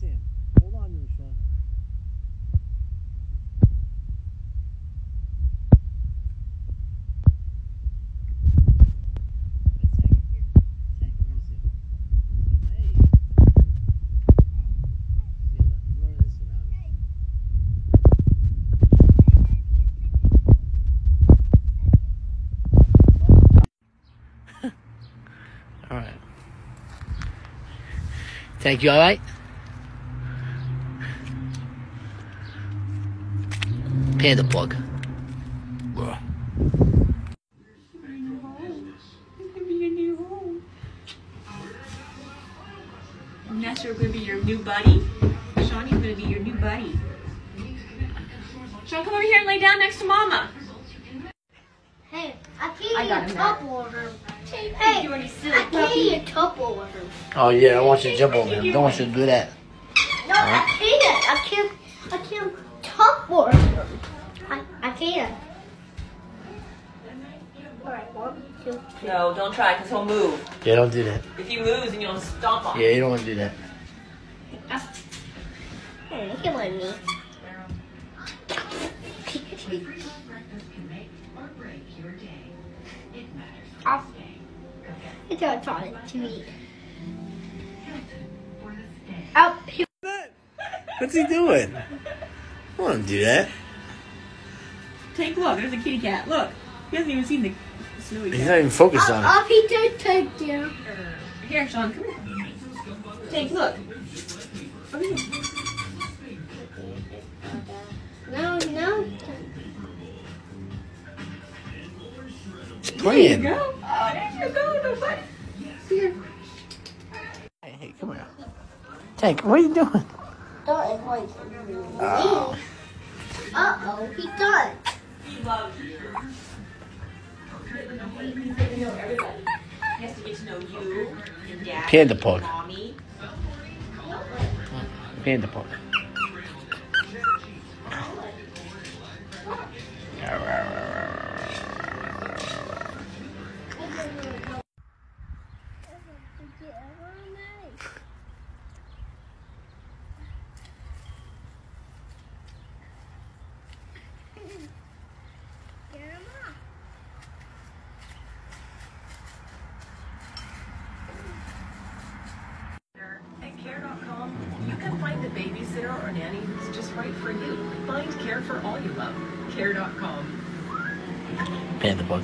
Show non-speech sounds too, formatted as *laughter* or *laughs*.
see him. Hold on to him, Sean. *laughs* All right. Thank you, all right? Panda pug. And that's gonna be your new buddy. Shawnee's gonna be your new buddy. Sean, come over here and lay down next to Mama. Hey, I can't I got eat him top back. water. Hey, Hey, you already silly I can't puppy. eat top water. Oh yeah, I want you to jump over him. Don't want you to do that. No, I can't. I can't. I can't top water. I, I can't. Alright, one, two, three. No, don't try, because he'll move. Yeah, don't do that. If he moves, then you'll stomp on him. Yeah, you don't want to do that. Hey, come on me. Off. It's our time to eat. Out. here. What's he doing? I want to do that. Take a look, there's a kitty cat. Look. He hasn't even seen the snowy He's not even focused on it. Off he don't take there. Here, Sean, come here. Take a look. Over here. No, no. He's There you go. Oh, there you go, no buddy. Here. Hey, hey, come here. Tank, what are you doing? Don't avoid Oh. Uh oh, he done. He loves you. He has to know everybody. He has to get to know you and dad. Panda pug. Mommy. Panda pug. At care.com, you can find a babysitter or nanny who's just right for you. Find care for all you love. Care.com. Panda pug.